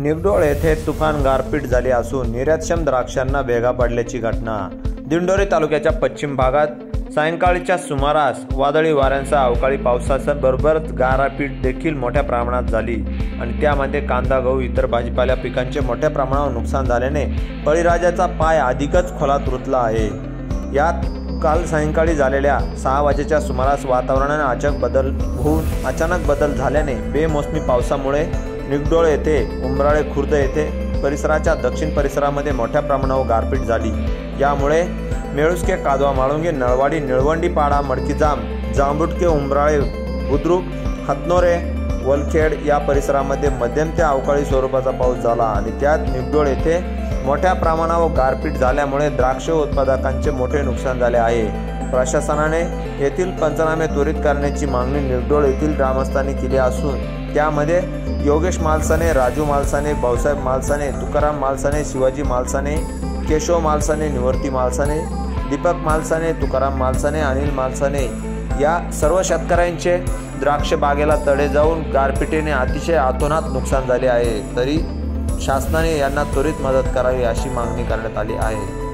निगडोळ येथे तुफान गारपीट झाली असून निर्यातक्षम द्राक्षांना भेगा पडल्याची घटना. दिंडोरी तालुक्याच्या पश्चिम भागात सायंकाळीच्या सुमारास वादळी वाऱ्यांसह अवकाळी पावसाचा बरोबरच गारपीट देखील मोठ्या प्रमाणात झाली आणि त्यामध्ये कांदा गहू इतर भाजीपाल्या पिकांचे मोठ्या प्रमाणावर नुकसान झाल्याने बळीराजाचा पाय अधिकच खोलात रुतला आहे. यात काल सायंकाळी झालेल्या सहा वाजेच्या सुमारास वातावरणाने अचानक बदल होऊन अचानक बदल झाल्याने बेमोसमी पावसामुळे निगडोळ येथे उमराळे खुर्द येथे परिसराच्या दक्षिण परिसरामध्ये मोठ्या प्रमाणावर गारपीट झाली. यामुळे मेळुसके कादवा माळुंगे नळवाडी निळवंडी पाडा मडकीजाम जांबुटके उमराळे बुद्रुक हतनोरे वलखेड या परिसरामध्ये मध्यम ते अवकाळी स्वरूपाचा पाऊस झाला आणि त्यात निगडोळ येथे मोठ्या प्रमाणावर गारपीट झाल्यामुळे द्राक्ष उत्पादकांचे मोठे नुकसान झाले आहे. प्रशासनाने येथील पंचनामे त्वरित करण्याची मागणी निगडोळ येथील ग्रामस्थांनी केली असून त्यामध्ये योगेश मालसाने राजू मालसाने भाऊसाहेब मालसाने तुकाराम मालसाने शिवाजी मालसाने केशव मालसाने निवर्ती मालसाने दीपक मालसाने तुकाराम मालसाने अनिल मालसाने या सर्व शेतकऱ्यांचे द्राक्ष बागेला तडे जाऊन गारपिटीने अतिशय आतोनात नुकसान झाले आहे. तरी शासनाने यांना त्वरित मदत करावी अशी मागणी करण्यात आली आहे.